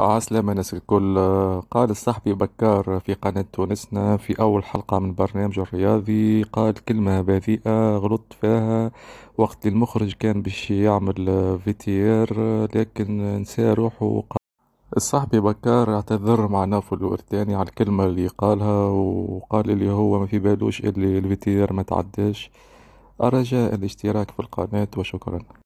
عسلامة ناس الكل. قال صاحبي بكار في قناة تونسنا في أول حلقة من برنامج الرياضي قال كلمة بذيئة غلط فيها. وقت المخرج كان باش يعمل فيتيير لكن نسى روحه الصحفي بكار اعتذر مع نافو الورتاني على الكلمة اللي قالها وقال اللي هو ما في بالوش اللي الفيتير ما تعداش. أرجاء الاشتراك في القناة وشكرا.